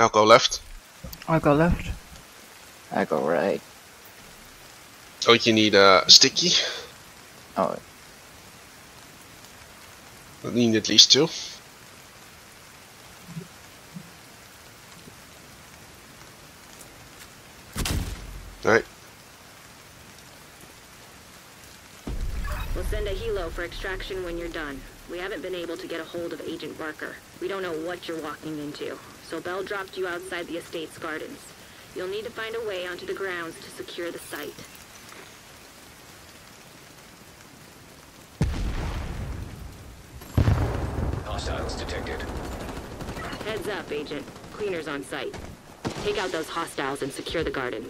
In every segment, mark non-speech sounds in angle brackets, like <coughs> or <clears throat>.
Now go left. I go left. I go right. Oh, you need uh, a sticky. Oh, I need at least two. Alright, We'll send a helo for extraction when you're done. We haven't been able to get a hold of Agent Barker. We don't know what you're walking into. So Bell dropped you outside the estate's gardens. You'll need to find a way onto the grounds to secure the site. Hostiles detected. Heads up, Agent. Cleaners on site. Take out those hostiles and secure the garden.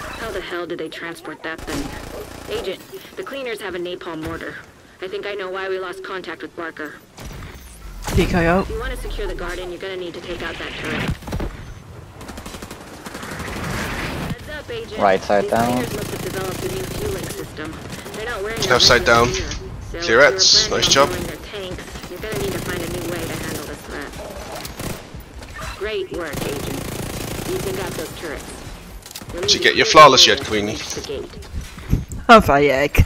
How the hell did they transport that thing? Agent, the cleaners have a napalm mortar. I think I know why we lost contact with Barker. DKO. If you want to secure the garden, you're gonna need to take out that turret. Heads up, Agent. Right side These down. cleaners must have developed a new fueling system. They're not wearing their Left side down. either. So Clearettes, you were planning nice job. tanks, you're gonna need to find a new way to handle this threat. Great work, Agent. You took out those turrets. Did you get your clear flawless yet, Queenie? to. Have I egg?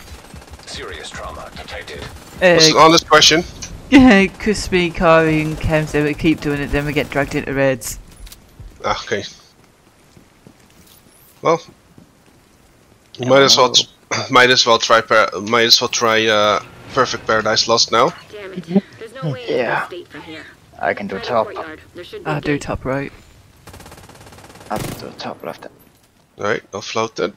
Serious trauma detected. what's an Uh, honest question? yeah, cause me, Kari and Cam say we keep doing it, then we get dragged into raids. Ah, okay. Well, you might as well, <clears throat> might as well try, par- might as well try uh, Perfect Paradise Lost now. Damn it. There's no way Yeah. the state from here. I can do Find top. courtyard. There should be a I do top right. I'll do top left. Alright, I'll float then.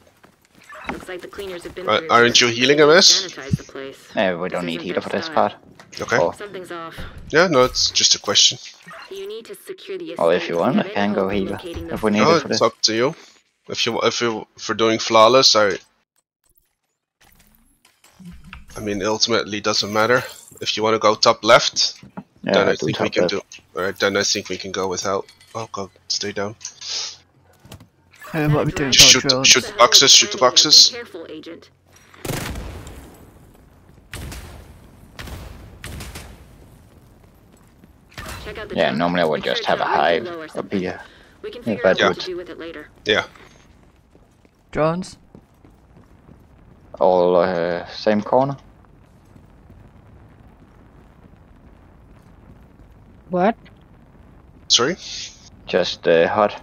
Looks like the cleaners have been Uh, aren't you healing a mess? Sanitize the place. Yeah, we don't This need isn't healer for this part. Okay. Oh, Something's off. Yeah, no, it's just a question. You need to secure the well, if you want, I can go help healer. If we need No, it for it's this. up to you. If you if you for doing flawless, I. I mean, ultimately doesn't matter. If you want to go top left, Yeah, then I I'll think we can left. do. Alright, then I think we can go without. Oh god, stay down. Uh, what are we doing Just shoot- drones? shoot- the boxes, shoot the boxes. Be careful, agent. Check out the Yeah, normally I would just have a hive below or up something. here. We can Yeah, figure out that what to do with it later. Yeah. Drones? All uh, same corner. What? Sorry. Just uh, hot.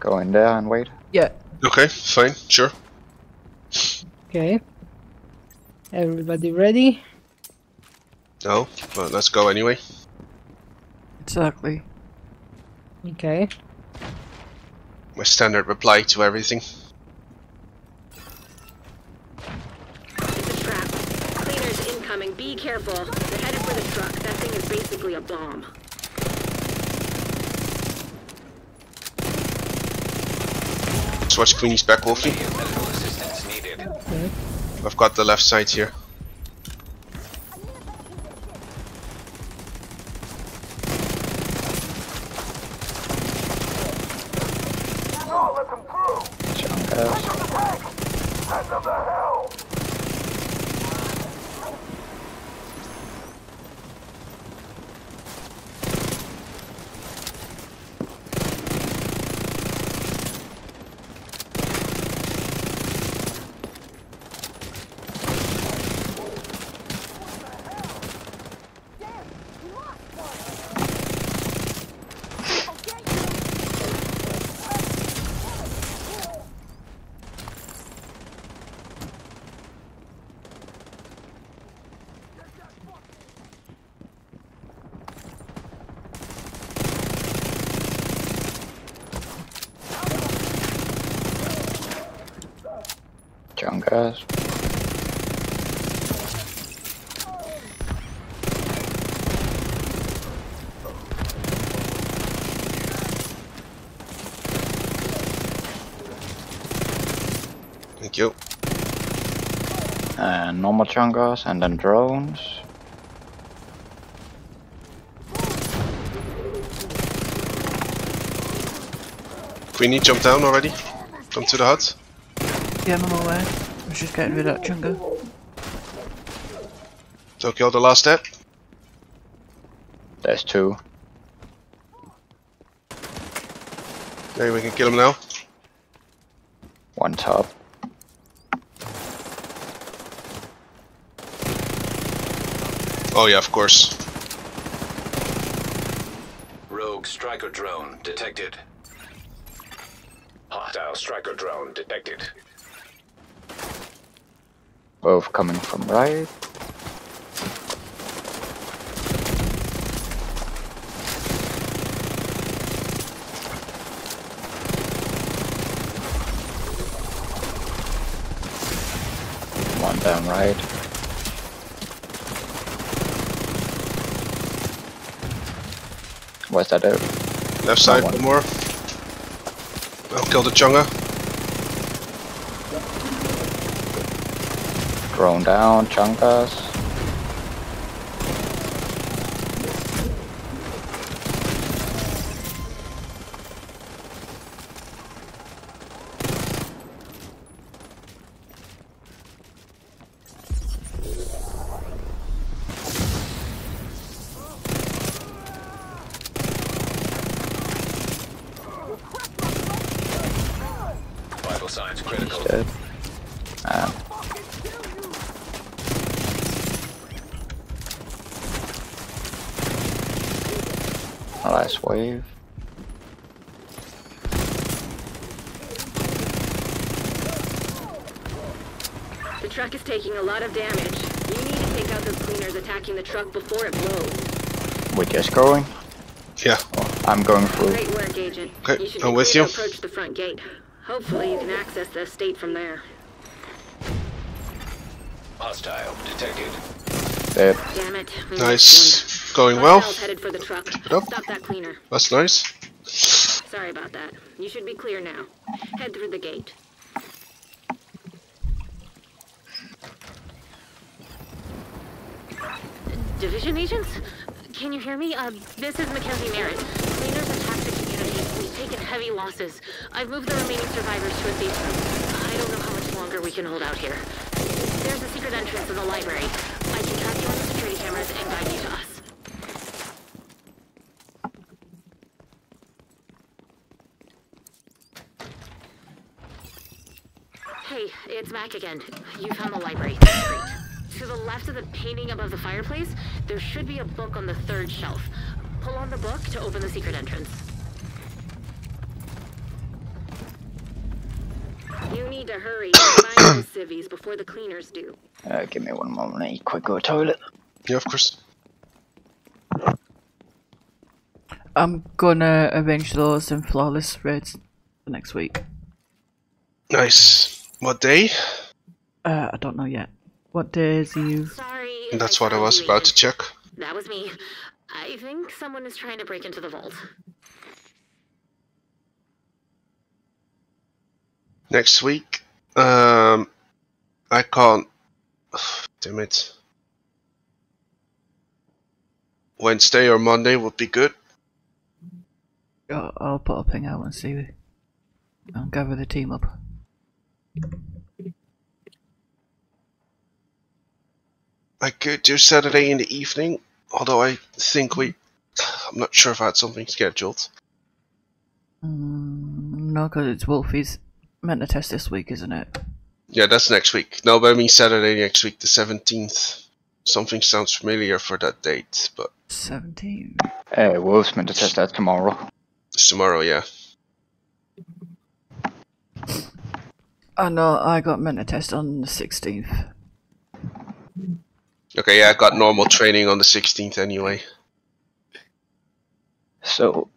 Go in there and wait. Yeah. Okay, fine, sure. Okay. Everybody ready? No, but let's go anyway. Exactly. Okay. My standard reply to everything. It's a trap. Cleaners incoming. Be careful. They're headed for the truck. That thing is basically a bomb. Watch Queenie's back, Wolfie. Immediate medical assistance needed. Okay. I've got the left side here. Junkers. Thank you. And normal junkers and then drones. Queenie, jump down already. Come to the hut. Yeah, I'm on my way. I was just getting rid of that chunga. Don't kill the last step. There's two. Maybe we can kill him now. One top. Oh yeah, of course. Rogue striker drone detected. Hostile striker drone detected. Both coming from right. One down right. What's that out? Left side, one. one more. I'll kill the Chunga. Drone down, chunkas. Wave. The truck is taking a lot of damage. You need to take out those cleaners attacking the truck before it blows. We're just going. Yeah. I'm going through. Great work, Agent. Okay, you should I'm be with clear you. to approach the front gate. Hopefully you can access the estate from there. Hostile detected. Dead. Damn it. we missed Nice. Going well. Headed for the truck. it up. Stop that cleaner. That's nice. Sorry about that. You should be clear now. Head through the gate. Division agents? Can you hear me? Uh, this is Mackenzie Merritt. Cleaners attacked the community. We've taken heavy losses. I've moved the remaining survivors to a safe room. I don't know how much longer we can hold out here. There's a secret entrance in the library. I can track you on the security cameras and guide you to us. Hey, it's Mac again. You found the library. Great. To the left of the painting above the fireplace, there should be a book on the third shelf. Pull on the book to open the secret entrance. You need to hurry. Find those <coughs> civvies before the cleaners do. Uh, give me one moment. I need quick go to a toilet. Yeah, of course. I'm gonna arrange those in flawless raids for next week. Nice. What day? Uh, I don't know yet. What days are you? Sorry. if That's what I was you, about to check. That was me. I think someone is trying to break into the vault. Next week. Um, I can't. Damn it. Wednesday or Monday would be good. I'll, I'll put a ping out and see. I'll gather the team up. I could do Saturday in the evening, although I think we. I'm not sure if I had something scheduled. Mm, no, because it's Wolfie's meant to test this week, isn't it? Yeah, that's next week. No, but I mean Saturday next week, the 17th. Something sounds familiar for that date, but 17. Uh, Wolf's meant to test that tomorrow. it's tomorrow, yeah. I know, I got meant to test on the 16th. Okay, yeah, I got normal training on the 16th anyway. So,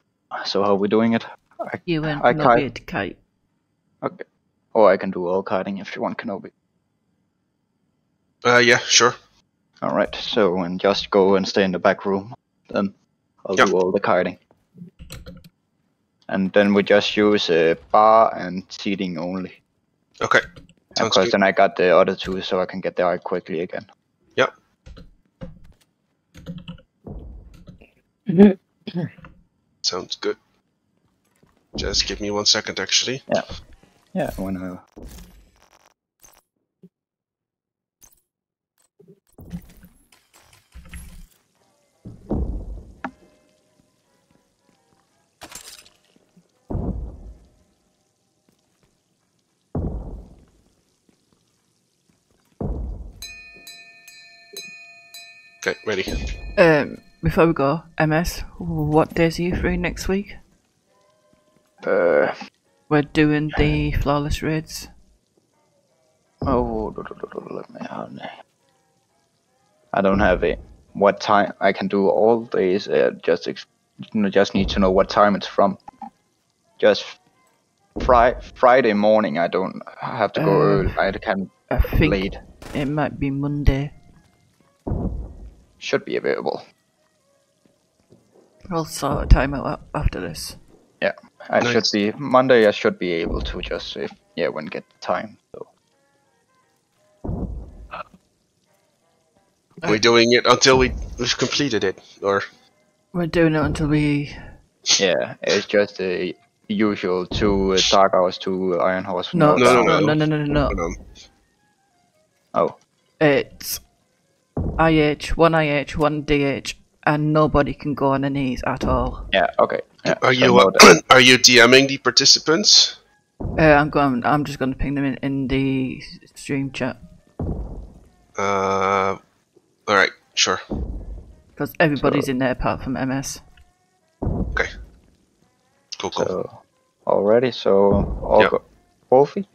so how are we doing it? I, You and I Kenobi kite. kite. okay. Or I can do all kiting if you want Kenobi. Uh, yeah, sure. Alright, so and just go and stay in the back room. Then I'll Yeah. do all the kiting. And then we just use uh, bar and seating only. Okay, Of sounds course, good. then I got the other two so I can get there quickly again. Yep. <clears throat> Sounds good. Just give me one second, actually. Yeah, when I Okay, ready. Um, before we go, MS, what days are you free next week? Uh, We're doing the flawless raids. oh, do- do- do- do, let me. no. I don't have it. What time I can do all days? Uh, just ex- just need to know what time it's from. Just Fri- Friday morning. I don't have to go Uh, early. I can I think late. it might be Monday. Should be available. I'll sort a time out after this. Yeah, I Nice. should be Monday. I should be able to just if yeah when get the time. So Are we doing it until we, we've completed it? Or. We're doing it until we. yeah, it's just the usual two uh, dark hours, two iron horse. No, No, no, no, no, no, no, no, no. Um, Oh, It's IH, one IH, one DH, and nobody can go on any at all. yeah, okay. Yeah, are so you uh, <clears throat> are you DMing the participants? Uh, I'm going. I'm just going to ping them in in the stream chat Uh, all right, sure. because everybody's So- in there apart from MS. Okay. Cool, cool. So already, so all Yeah. go Wolfie?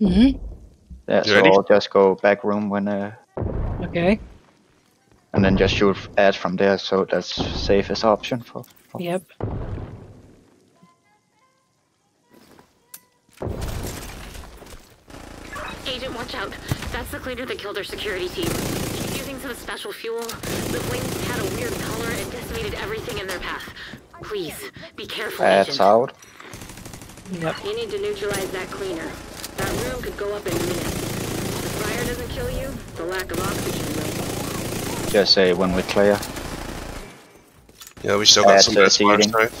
Mm-hmm. Yeah, You so ready? I'll just go back room when uh, Okay. and then just shoot ads from there. So that's safest option for. for Yep. Agent, watch out. That's the cleaner that killed our security team. He's using some special fuel. The flames had a weird color and decimated everything in their path. Please, be careful, ads Agent. out. Yep. You need to neutralize that cleaner. That room could go up in minutes. If the fire doesn't kill you, the lack of oxygen will. Just say when we're clear. Yeah, we still got Add some to bad sparks, right?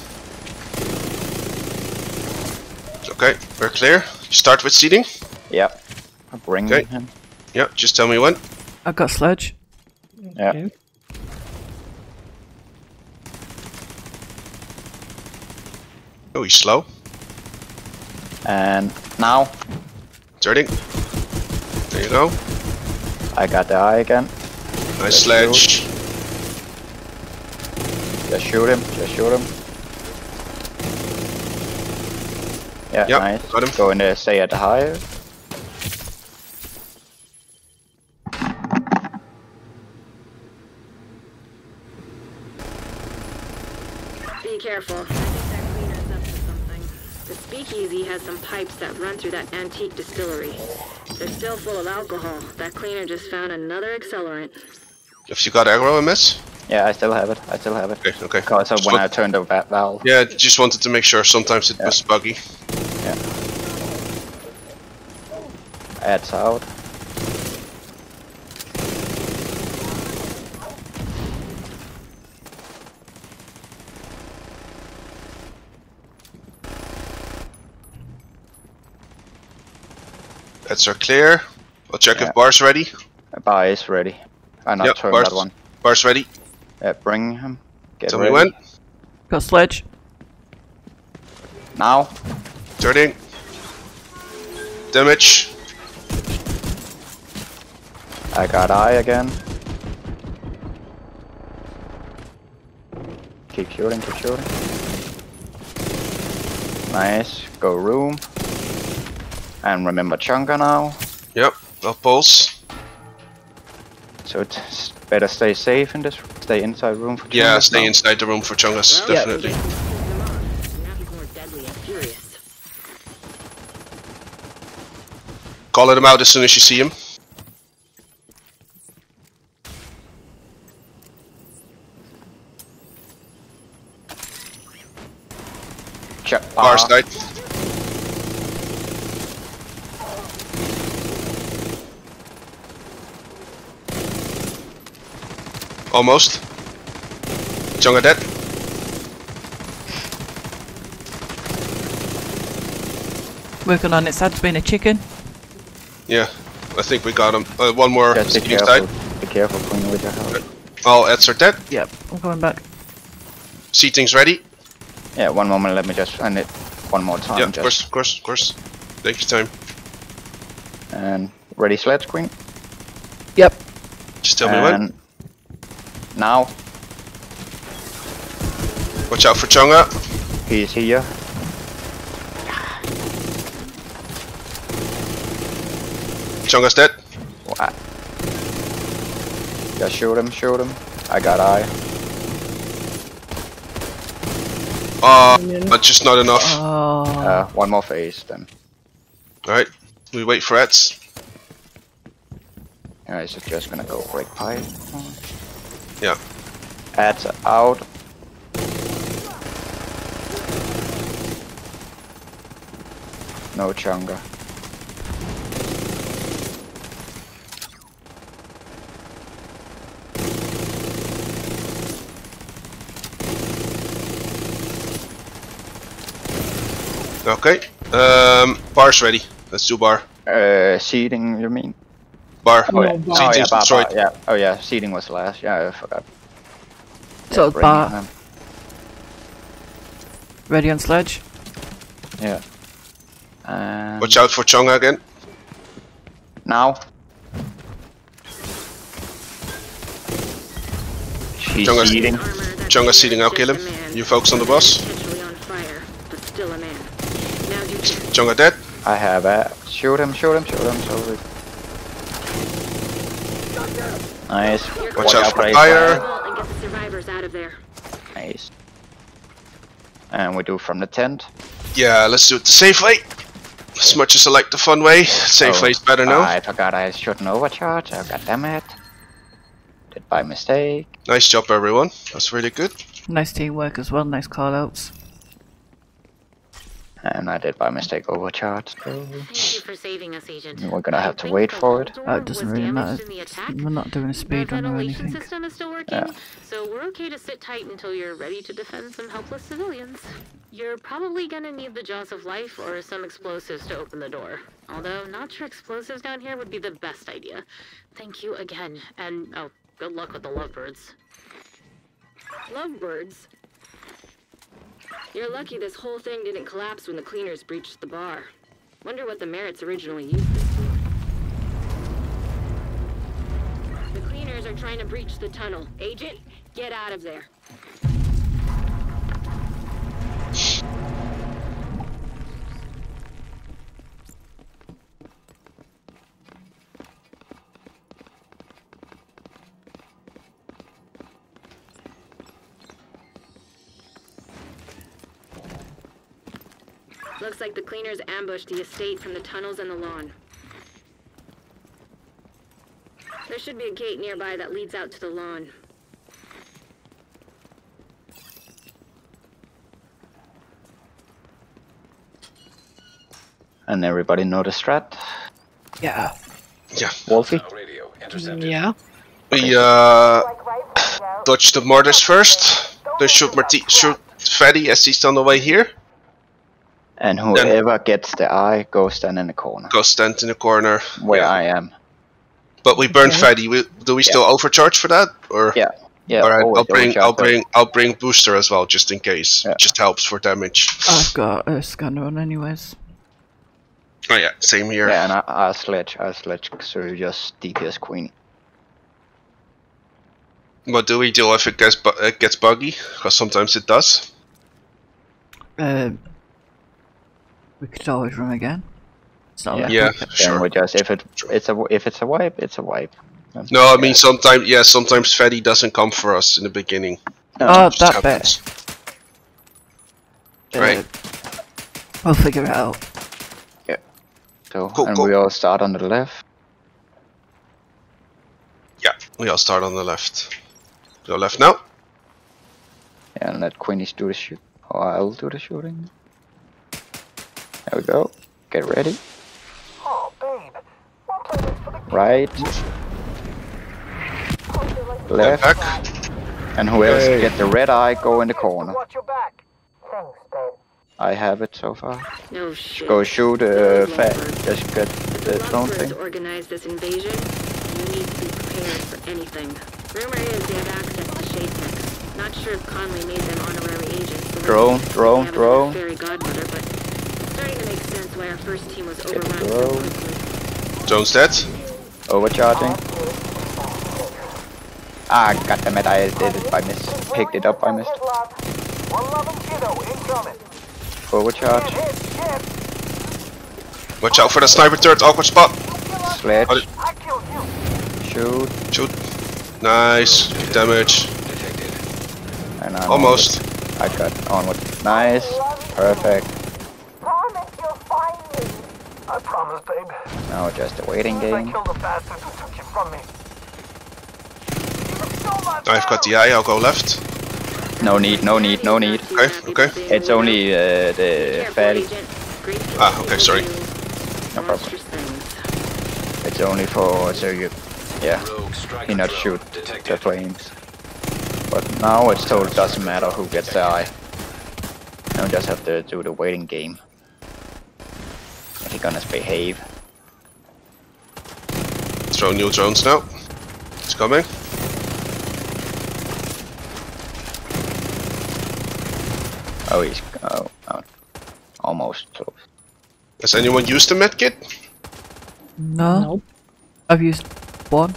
Okay, we're clear. Start with seating. Yep. Bring Okay. him. Yeah, just tell me when. I've got sledge. Yeah. Okay. Oh, he's slow. And now Turning. There you go. I got the eye again. Nice Let's sledge. Just shoot him. Just shoot him. Yeah, Yep, nice. got him. Go in there, stay at the higher. Be careful. I think that cleaner's up to something. The speakeasy has some pipes that run through that antique distillery. They're still full of alcohol. That cleaner just found another accelerant. If you got aggro MS? Yeah, I still have it. I still have it. Okay, okay. Because of Just when I turned the va- valve. Yeah, just wanted to make sure. Sometimes it Yeah. was buggy. Yeah. Ads out. That's are clear. I'll check Yeah. if bar's ready. Bar is ready. And I not Yep, turned bar's, that one. bar's ready. Yeah, bring him. Get Tell ready. me when. Got sledge. Now. Turning. Damage. I got eye again. Keep shooting, keep shooting. Nice. Go room. And remember Chunga now. Yep. I'll pulse. So it's better stay safe in this. Stay inside room for Yeah, stay now. inside the room for Chungus. Well, definitely. we just pissed him off. Now he's more deadly. Call him out as soon as you see him. Check Bar bar. side. Almost. Chunga dead. Working on its had been a chicken. Yeah, I think we got him. Uh, one more Just be seating careful. side. Be careful Queen with your health. All ads are dead. Yep, I'm coming back. Seating's ready. Yeah, one moment. Let me just end it one more time. yeah, of course, of course, of course. Take your time. and ready sledge queen. Yep. Just tell me when. And now Watch out for Chunga. he's here. Chunga's dead. Wha- Just shoot him, shoot him. I got eye. Uh, but just not enough. Oh, Uh, one more phase then. Alright, we wait for Eds. Yeah, is it just gonna go break pipe? Yeah. Ads out. No chunga. Okay. Um, bar's ready. Let's do bar. Uh, seeding, you mean? Bar. Oh, yeah. bar. Oh, yeah, bar, bar, yeah. Oh, yeah. Seeding was last. Yeah, I forgot. so Bring bar ready on sledge. Yeah. And Watch out for Chunga again. now. She's Chunga's- seeding. Armor that's Chunga seating, is I'll kill him. You folks on the bus. Potentially on fire, but still a man. Now you Chunga dead. I have a shoot him, shoot him, shoot him, shoot him. Nice. Watch out for Break fire. and get the survivors out of there. Nice. And we do from the tent. Yeah, let's do it the safe way. As much as I like the fun way, safe Oh, way's better now. I forgot I shouldn't overcharge. Oh, God damn it. Did by mistake. Nice job, everyone. That's really good. Nice teamwork as well. Nice call outs. And I did by mistake overcharge. Thank you for saving us, Agent. We're gonna have to wait for it. vault door That doesn't really matter. in the attack. We're not doing a The speed run or ventilation anything. system is still working, Yeah. so we're okay to sit tight until you're ready to defend some helpless civilians. You're probably gonna need the jaws of life or some explosives to open the door. Although, not sure explosives down here would be the best idea. Thank you again, and oh, good luck with the lovebirds. Lovebirds? You're lucky this whole thing didn't collapse when the cleaners breached the bar. Wonder what the Merritts originally used this for. The cleaners are trying to breach the tunnel. Agent, get out of there. Looks like the cleaners ambushed the estate from the tunnels and the lawn. There should be a gate nearby that leads out to the lawn. And everybody know the strat. Yeah. Yeah. Wolfie? Radio. Yeah. We uh, dodge the mortars first. They shoot Marti shoot Fatty as he's on the way here. And whoever gets the eye goes stand in the corner. Go stand in the corner. Where Yeah. I am. But we burn Okay. Fatty. We, do we still overcharge for that? Or Yeah. Yeah. all right, I'll bring I'll them. bring I'll bring booster as well, just in case. Yeah. Just helps for damage. I've got a scanner on anyways. Oh yeah, same here. Yeah, and I, I sledge, I sledge, so you just DPS Queen. What do we do if it gets bu- it gets buggy? Because sometimes it does. Um, we could always run again. It's not Yeah. Yeah, we ca- Then sure. we just if it it's a if it's a wipe, it's a wipe. No, I mean sometimes yeah, sometimes Fatty doesn't come for us in the beginning. Oh, Just that bit. happens. Uh, Right. We'll figure it out. Yeah. So Cool, and cool. we all start on the left. Yeah, we all start on the left. Go left now. and let Queenies do the shoot. Or I'll do the shooting. There we go. Get ready. Right. Left Left. back. And whoever Hey. get the red eye, go in the corner. Watch your back. Thanks, babe. I have it so far. No shit. Go shoot, uh, fat. Just get the the drone thing. organized this invasion, you need to be prepared for anything. Rumor is they have access to shade techs. Not sure if Conley made them honorary agents. Drone, drone, drone. Fairy godmother, but it's starting to make sense why our first team was overrun so drone. quickly. Jones dead. Overcharging. Ah, goddammit, I did it by miss. Picked it up by miss. One loving kiddo incoming. Forward charge. Hit, hit. Watch out for the sniper turret, awkward spot. Sledge. Got. I killed you. Shoot. Shoot. Nice. Good damage. Detected. And I'm Almost. onward. I got onward. Nice. Perfect. Promise you'll find me. I promise, babe. Now just a waiting I game. killed the bastards who took you from me. You stole my I've got the eye, I'll go left. No need, no need, no need. Okay, okay. It's only uh, the Careful, fatty. Agent. Great to Ah, okay, sorry. No problem. It's only for so you, yeah, Rogue he not drone shoot the detected. flames. But now it's told it doesn't matter who gets the eye. Now we just have to do the waiting game. Is he gonna behave? Throw new drones now. It's coming. Oh, he's oh, oh almost close. Has anyone used the medkit? No. Nope. I've used one.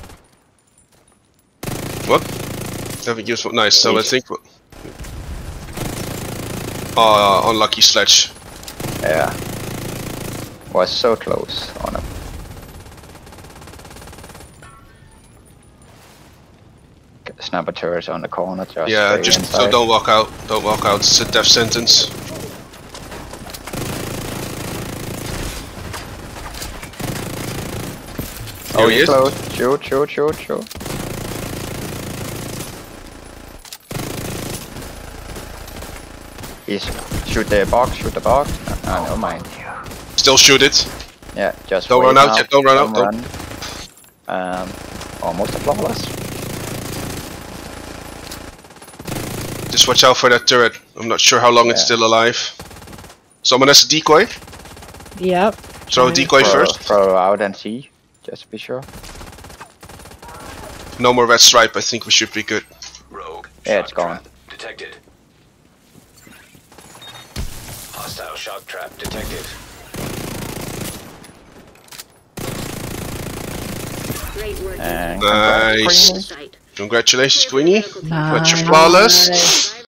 What? Haven't used one. Nice. So I Yes. think. Uh, unlucky sledge. Yeah, was so close on him. Sniper turrets on the corner, just yeah, just so don't walk out. Don't walk out. It's a death sentence. Oh, Here he he's is. close. Shoot, shoot, shoot, shoot. He's shoot the box, shoot the box. Ah, never mind. Still shoot it. Yeah, just Don't run out now. yet, don't run out, run. Um, almost a flawless. Just watch out for that turret. I'm not sure how long it's still alive. Someone has a decoy. Yep. Throw a decoy throw, first. throw out and see, just to be sure. No more red stripe. I think we should be good. Rogue. Yeah, it's gone. Detected. Hostile shock trap detected. Great work. And Nice. Congratulations, Queenie. Nice. But you're flawless.